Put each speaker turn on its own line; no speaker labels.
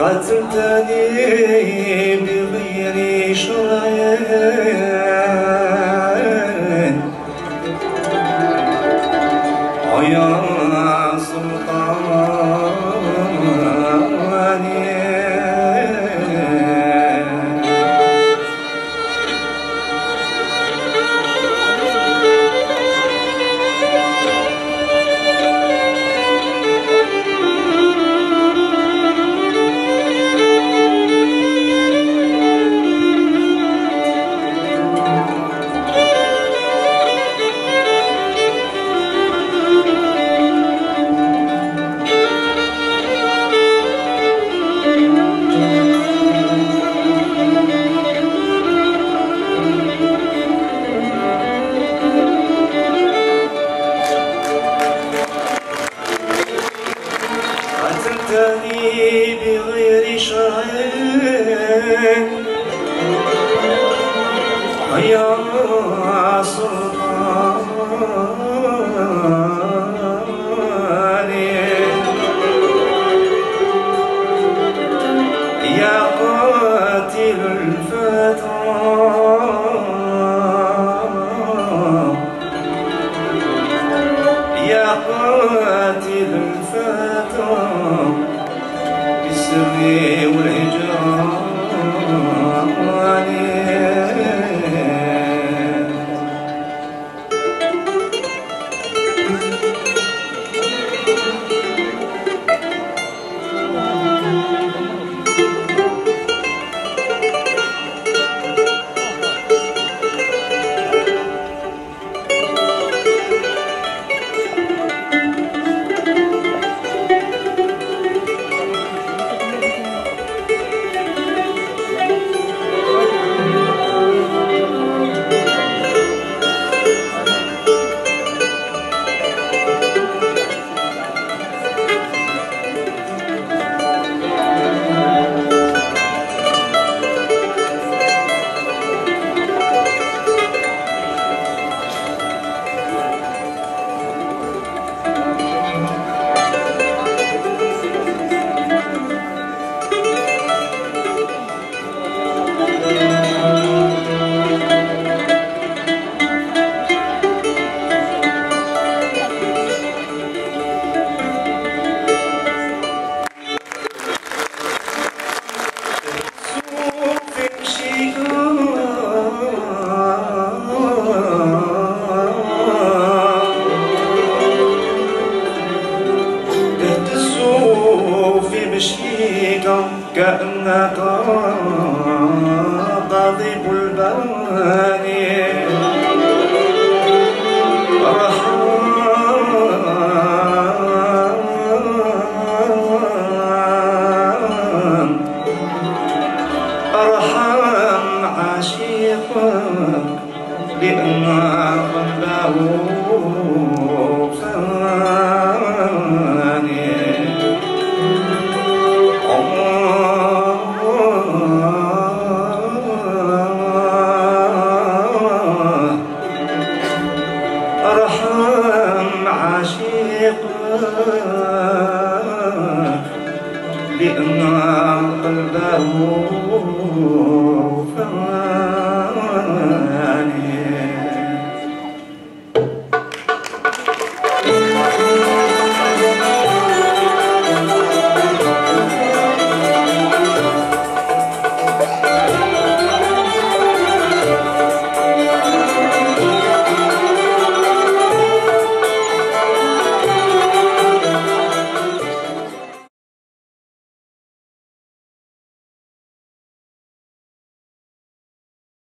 قتلتني بغير شرعين يعتني بغير شعر بأن قلبه فواه